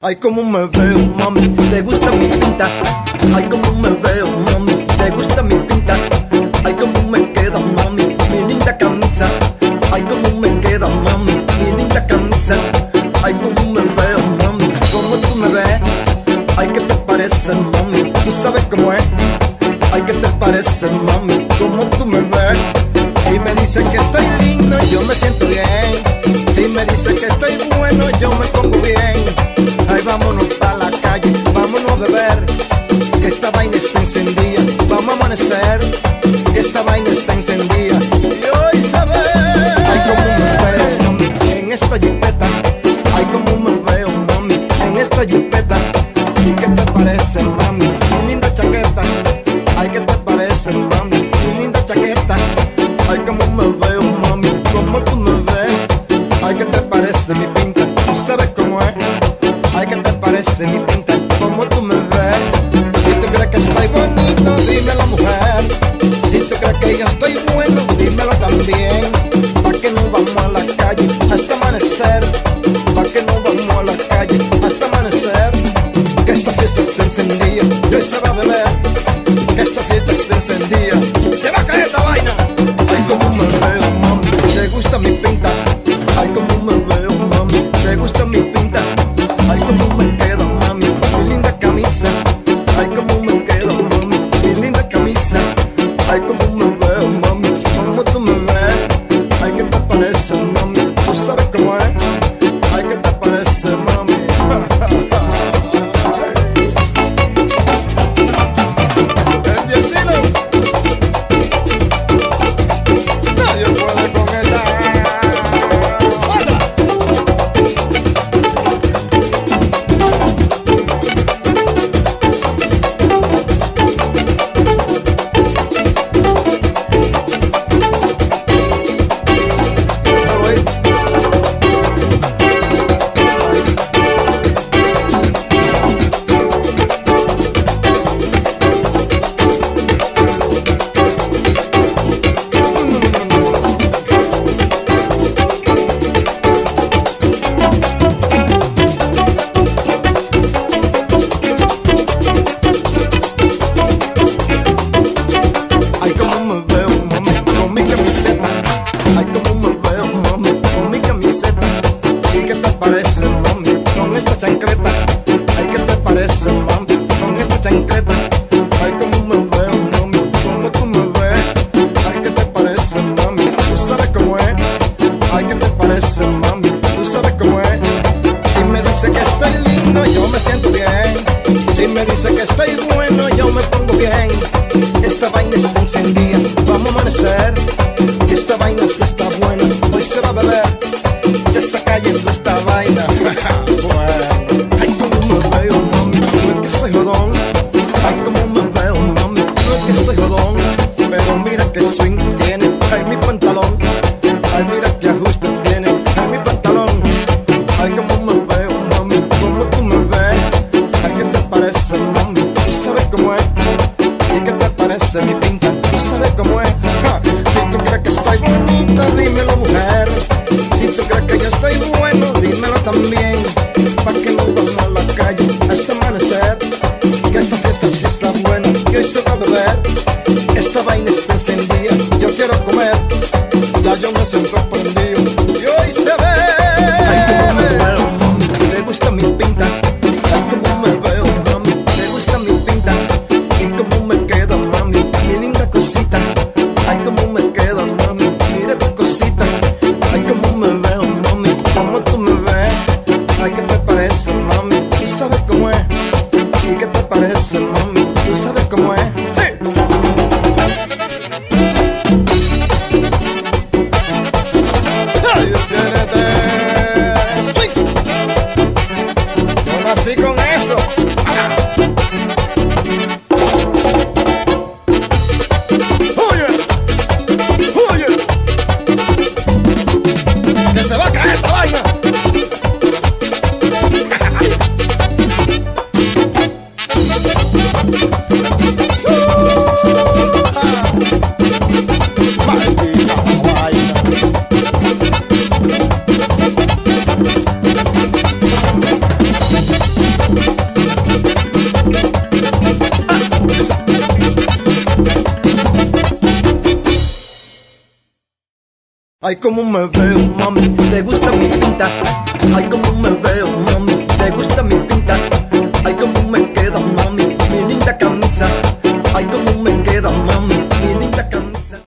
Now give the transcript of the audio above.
Ay, cómo me veo, mami, te gusta mi pinta. Ay, cómo me veo, mami, te gusta mi pinta. Ay, cómo me queda, mami, mi linda camisa. Ay, cómo me queda, mami, mi linda camisa. Ay, cómo me veo, mami, cómo tú me ves. Ay, ¿qué te parece, mami? Tú sabes cómo es. Ay, ¿qué te parece, mami? ¿Cómo tú me ves? Si me dice que estoy lindo, yo me siento bien. Si me dice que estoy bueno, yo me pongo bien. Vámonos pa' la calle, vámonos a beber. Que esta vaina está encendida, vamos a amanecer. Que esta vaina está encendida. ¿Qué te parece mi pinta? ¿Cómo tú me ves? Si tú crees que estoy bonito, dímelo mujer Si tú crees que yo estoy bueno, dímelo también ¿Pa' que no vamos a la calle hasta amanecer? ¿Pa' que no vamos a la calle hasta amanecer? Que esta fiesta está encendida y hoy se va a beber Que esta fiesta está encendida parece, mami, con esta chancleta? Ay, ¿qué te parece, mami, con esta chancleta? Ay, cómo me veo, mami, cómo tú me ves. Ay, ¿qué te parece, mami? Tú sabes cómo es. Ay, ¿qué te parece, mami? Tú sabes cómo es. Si me dice que estoy lindo, yo me siento bien. Si me dice que estoy bueno, yo me pongo bien. Esta vaina está encendida, vamos a amanecer. Que swing tiene, ay, mi pantalón. Ay, mira que ajuste tiene, ay, mi pantalón. Ay, cómo me veo, mami, cómo tú me ves. Ay, ¿qué te parece, mami? Tú sabes cómo es. ¿Y qué te parece mi pinta? ¿Tú sabes cómo es? Ja, Si tú crees que estoy bonita, dímelo mujer Si tú crees que yo estoy bueno, dímelo también Siento prendido y hoy se ve Ay, cómo me veo, mami, te gusta mi pinta Ay, cómo me veo, mami, te gusta mi pinta y cómo me queda, mami, mi linda cosita. Ay, cómo me queda, mami, mira tu cosita. Ay, cómo me veo, mami, cómo tú me ves. Ay, ¿qué te Ay, como me veo, mami, te gusta mi pinta. Ay, como me veo,